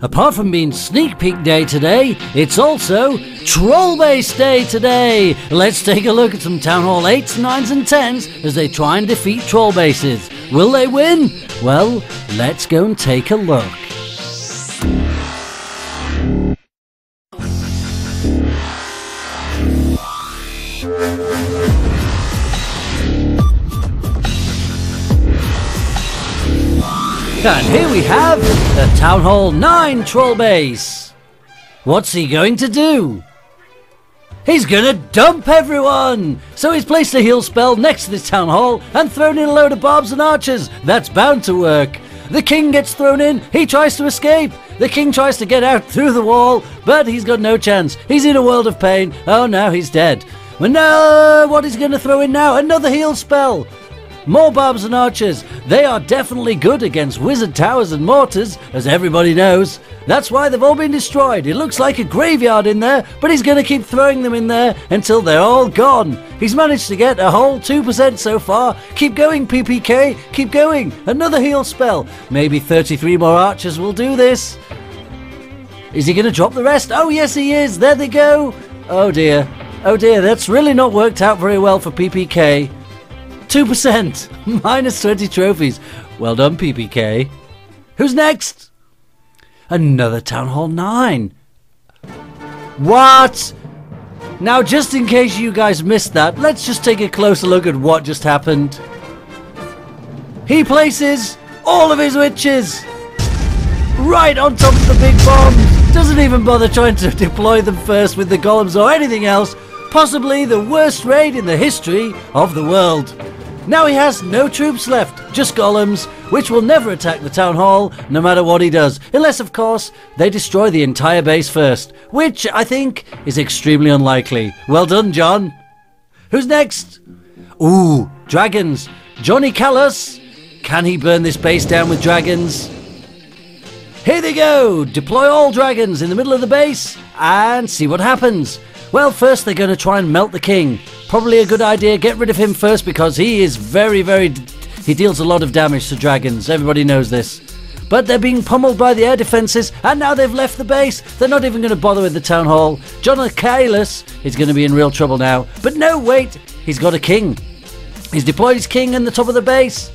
Apart from being Sneak Peek Day today, it's also Troll Base Day today. Let's take a look at some Town Hall 8s, 9s, and 10s as they try and defeat Troll Bases. Will they win? Well, let's go and take a look. And here we have the Town Hall 9 Troll Base. What's he going to do? He's gonna dump everyone! So he's placed a heal spell next to this town hall and thrown in a load of barbs and archers. That's bound to work. The king gets thrown in, he tries to escape. The king tries to get out through the wall, but he's got no chance. He's in a world of pain. Oh, now he's dead. Well, no, what is he gonna throw in now? Another heal spell! More barbs and archers. They are definitely good against wizard towers and mortars, as everybody knows. That's why they've all been destroyed. It looks like a graveyard in there, but he's going to keep throwing them in there until they're all gone. He's managed to get a whole 2% so far. Keep going, PPK. Keep going. Another heal spell. Maybe 33 more archers will do this. Is he going to drop the rest? Oh, yes, he is. There they go. Oh, dear. Oh, dear. That's really not worked out very well for PPK. 2%! Minus 20 trophies. Well done, PPK. Who's next? Another Town Hall 9. What? Now, just in case you guys missed that, let's just take a closer look at what just happened. He places all of his witches right on top of the big bomb. Doesn't even bother trying to deploy them first with the golems or anything else. Possibly the worst raid in the history of the world. Now he has no troops left, just golems, which will never attack the town hall, no matter what he does, unless, of course, they destroy the entire base first, which I think is extremely unlikely. Well done, John. Who's next? Ooh, dragons. Johnny Callus. Can he burn this base down with dragons? Here they go! Deploy all dragons in the middle of the base and see what happens. Well, first they're going to try and melt the king. Probably a good idea. Get rid of him first because he is very, very. He deals a lot of damage to dragons. Everybody knows this. But they're being pummeled by the air defences, and now they've left the base. They're not even going to bother with the town hall. John Achilles is going to be in real trouble now. But no, wait, he's got a king. He's deployed his king in the top of the base.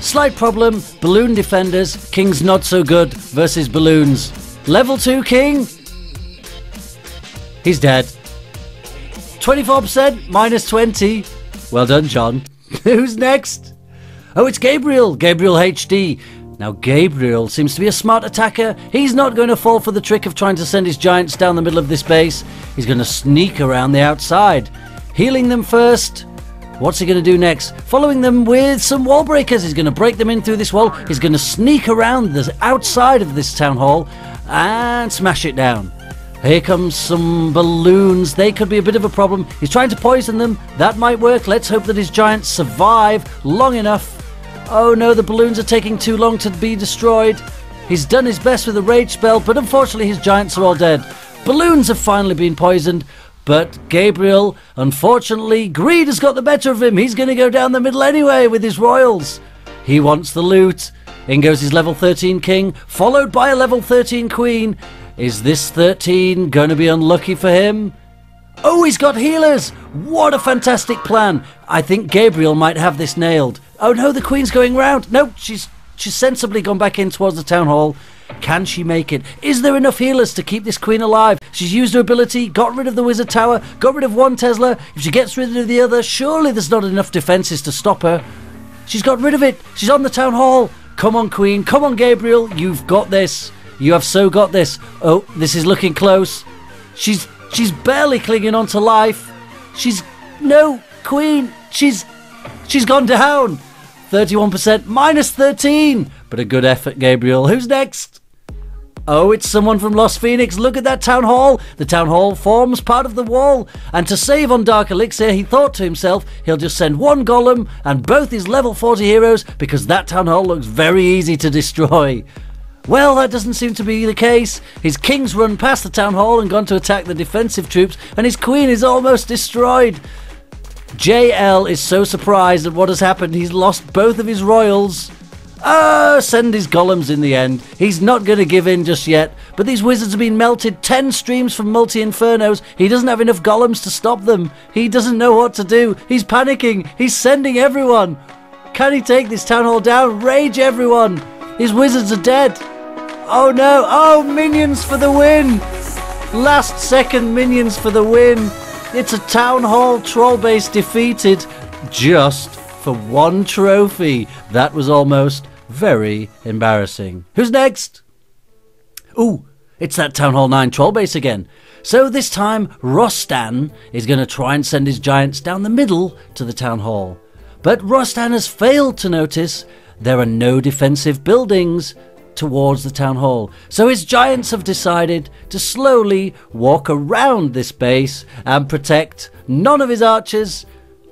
Slight problem balloon defenders. King's not so good versus balloons. Level 2 king. He's dead. 24% minus 20. Well done, John. Who's next? Oh, it's Gabriel. Gabriel HD. Now, Gabriel seems to be a smart attacker. He's not going to fall for the trick of trying to send his giants down the middle of this base. He's going to sneak around the outside, healing them first. What's he going to do next? Following them with some wall breakers. He's going to break them in through this wall. He's going to sneak around the outside of this town hall and smash it down. Here comes some balloons. They could be a bit of a problem. He's trying to poison them. That might work. Let's hope that his giants survive long enough. Oh no, the balloons are taking too long to be destroyed. He's done his best with the rage spell, but unfortunately his giants are all dead. Balloons have finally been poisoned. But Gabriel, unfortunately, greed has got the better of him. He's going to go down the middle anyway with his royals. He wants the loot. In goes his level 13 king, followed by a level 13 queen. Is this 13 going to be unlucky for him? Oh, he's got healers! What a fantastic plan! I think Gabriel might have this nailed. Oh no, the Queen's going round. No, she's she's sensibly gone back in towards the town hall. Can she make it? Is there enough healers to keep this queen alive? She's used her ability, got rid of the wizard tower, got rid of one Tesla. If she gets rid of the other, surely there's not enough defences to stop her. She's got rid of it. She's on the town hall. Come on, Queen. Come on, Gabriel. You've got this. You have so got this. Oh, this is looking close. She's she's barely clinging on to life. She's no queen. She's she's gone down. 31% minus 13. But a good effort, Gabriel. Who's next? Oh, it's someone from Lost Phoenix. Look at that town hall. The town hall forms part of the wall. And to save on Dark Elixir, he thought to himself he'll just send one golem and both his level 40 heroes because that town hall looks very easy to destroy. Well, that doesn't seem to be the case. His king's run past the town hall and gone to attack the defensive troops, and his queen is almost destroyed. JL is so surprised at what has happened, he's lost both of his royals. Oh, send his golems in the end. He's not going to give in just yet. But these wizards have been melted 10 streams from multi infernos. He doesn't have enough golems to stop them. He doesn't know what to do. He's panicking. He's sending everyone. Can he take this town hall down? Rage everyone. His wizards are dead. Oh no. Oh, minions for the win. Last second minions for the win. It's a town hall troll base defeated just for one trophy. That was almost very embarrassing. Who's next? Ooh, it's that Town Hall 9 troll base again. So this time, Rostan is going to try and send his giants down the middle to the Town Hall. But Rostan has failed to notice there are no defensive buildings towards the Town Hall. So his giants have decided to slowly walk around this base and protect none of his archers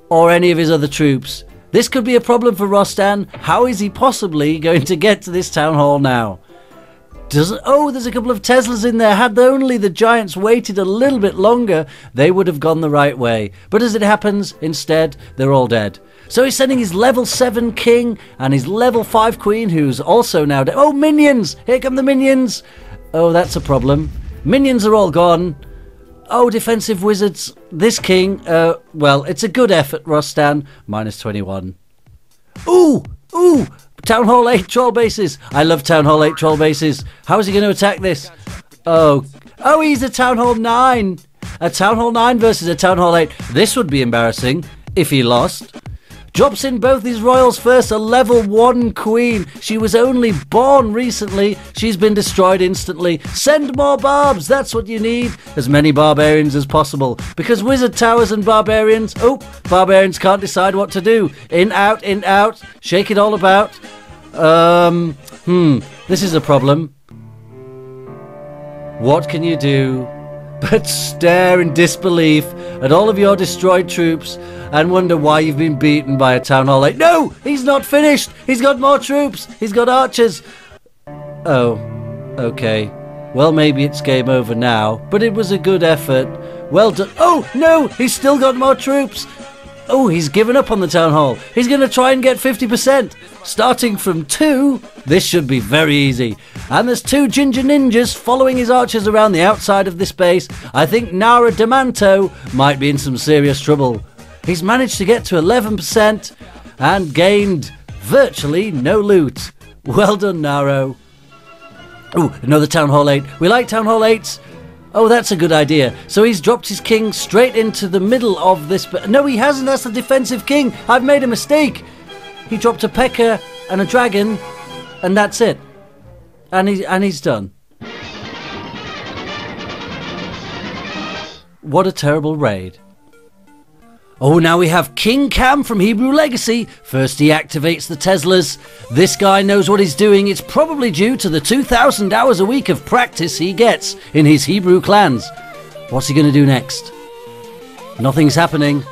or any of his other troops. This could be a problem for Rostan. How is he possibly going to get to this town hall now? Does oh, there's a couple of Teslas in there. Had only the Giants waited a little bit longer, they would have gone the right way. But as it happens, instead, they're all dead. So he's sending his level 7 king and his level 5 queen, who's also now dead. Oh, minions! Here come the minions! Oh, that's a problem. Minions are all gone. Oh, defensive wizards. This king, uh, well, it's a good effort, Rostan. Minus 21. Ooh, ooh, Town Hall 8 troll bases. I love Town Hall 8 troll bases. How is he going to attack this? Oh, oh, he's a Town Hall 9. A Town Hall 9 versus a Town Hall 8. This would be embarrassing if he lost. Drops in both these royals first, a level 1 queen. She was only born recently. She's been destroyed instantly. Send more barbs, that's what you need. As many barbarians as possible. Because wizard towers and barbarians, oh, barbarians can't decide what to do. In, out, in, out. Shake it all about. Um, hmm, this is a problem. What can you do but stare in disbelief at all of your destroyed troops and wonder why you've been beaten by a town hall like no he's not finished. He's got more troops. He's got archers. Oh okay. Well maybe it's game over now but it was a good effort. Well done. Oh no he's still got more troops Oh, he's given up on the town hall. He's going to try and get 50%. Starting from two, this should be very easy. And there's two ginger ninjas following his archers around the outside of this base. I think Nara Demanto might be in some serious trouble. He's managed to get to 11% and gained virtually no loot. Well done, Naro. Oh, another Town Hall 8. We like Town Hall 8s. Oh, that's a good idea. So he's dropped his king straight into the middle of this. But no, he hasn't. That's the defensive king. I've made a mistake. He dropped a P.E.K.K.A and a dragon, and that's it. And he's and he's done. What a terrible raid. Oh, now we have King Cam from Hebrew Legacy. First, he activates the Teslas. This guy knows what he's doing. It's probably due to the 2,000 hours a week of practice he gets in his Hebrew clans. What's he going to do next? Nothing's happening.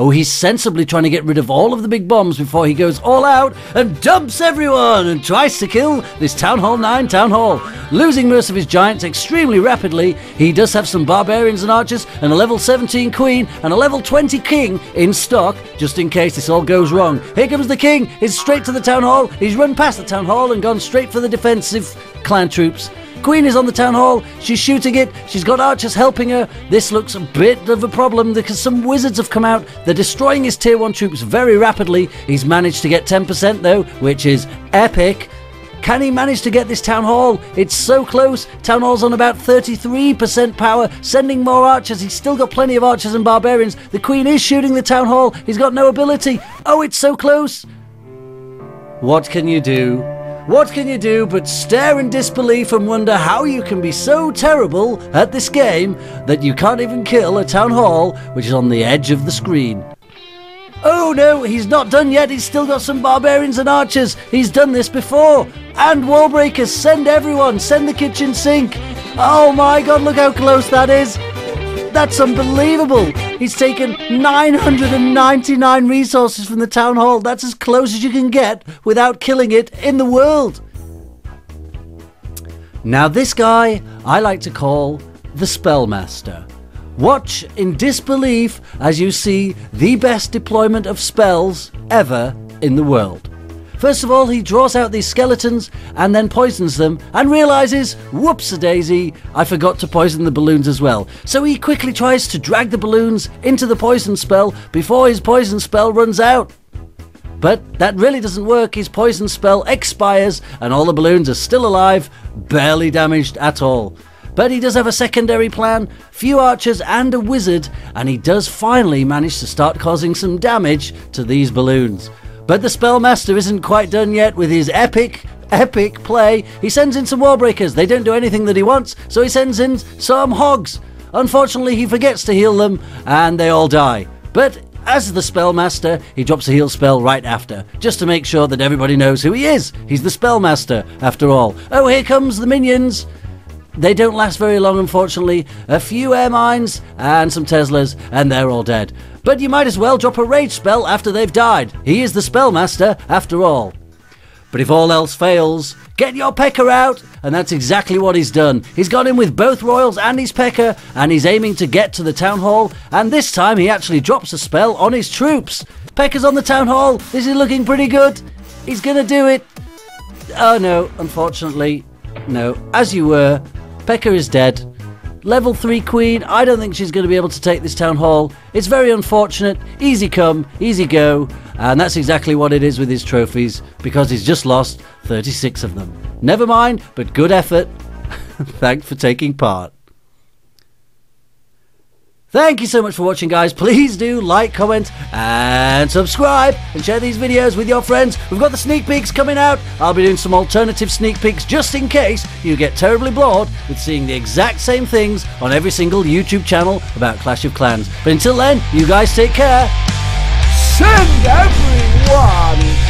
Oh, he's sensibly trying to get rid of all of the big bombs before he goes all out and dumps everyone and tries to kill this Town Hall 9 Town Hall. Losing most of his giants extremely rapidly, he does have some barbarians and archers and a level 17 queen and a level 20 king in stock just in case this all goes wrong. Here comes the king, he's straight to the Town Hall, he's run past the Town Hall and gone straight for the defensive clan troops. Queen is on the town hall. She's shooting it. She's got archers helping her. This looks a bit of a problem because some wizards have come out. They're destroying his tier 1 troops very rapidly. He's managed to get 10% though, which is epic. Can he manage to get this town hall? It's so close. Town hall's on about 33% power, sending more archers. He's still got plenty of archers and barbarians. The queen is shooting the town hall. He's got no ability. Oh, it's so close. What can you do? What can you do but stare in disbelief and wonder how you can be so terrible at this game that you can't even kill a town hall which is on the edge of the screen? Oh no, he's not done yet. He's still got some barbarians and archers. He's done this before. And wall breakers. Send everyone. Send the kitchen sink. Oh my god, look how close that is. That's unbelievable. He's taken 999 resources from the town hall. That's as close as you can get without killing it in the world. Now, this guy I like to call the Spellmaster. Watch in disbelief as you see the best deployment of spells ever in the world. First of all, he draws out these skeletons and then poisons them and realizes, whoops a daisy, I forgot to poison the balloons as well. So he quickly tries to drag the balloons into the poison spell before his poison spell runs out. But that really doesn't work. His poison spell expires and all the balloons are still alive, barely damaged at all. But he does have a secondary plan, few archers and a wizard, and he does finally manage to start causing some damage to these balloons. But the Spellmaster isn't quite done yet with his epic, epic play. He sends in some Wall Breakers. They don't do anything that he wants, so he sends in some Hogs. Unfortunately, he forgets to heal them, and they all die. But as the Spellmaster, he drops a heal spell right after, just to make sure that everybody knows who he is. He's the Spellmaster, after all. Oh, here comes the minions! They don't last very long, unfortunately. A few air mines and some Teslas, and they're all dead. But you might as well drop a rage spell after they've died. He is the spellmaster, after all. But if all else fails, get your P.E.K.K.A out! And that's exactly what he's done. He's gone in with both Royals and his P.E.K.K.A, and he's aiming to get to the Town Hall, and this time he actually drops a spell on his troops. P.E.K.K.A's on the Town Hall. This is looking pretty good. He's gonna do it. Oh no, unfortunately, no. As you were, P.E.K.K.A. is dead. Level 3 Queen, I don't think she's going to be able to take this town hall. It's very unfortunate. Easy come, easy go. And that's exactly what it is with his trophies, because he's just lost 36 of them. Never mind, but good effort. Thanks for taking part. Thank you so much for watching, guys. Please do like, comment, and subscribe, and share these videos with your friends. We've got the sneak peeks coming out. I'll be doing some alternative sneak peeks just in case you get terribly bored with seeing the exact same things on every single YouTube channel about Clash of Clans. But until then, you guys take care. Send everyone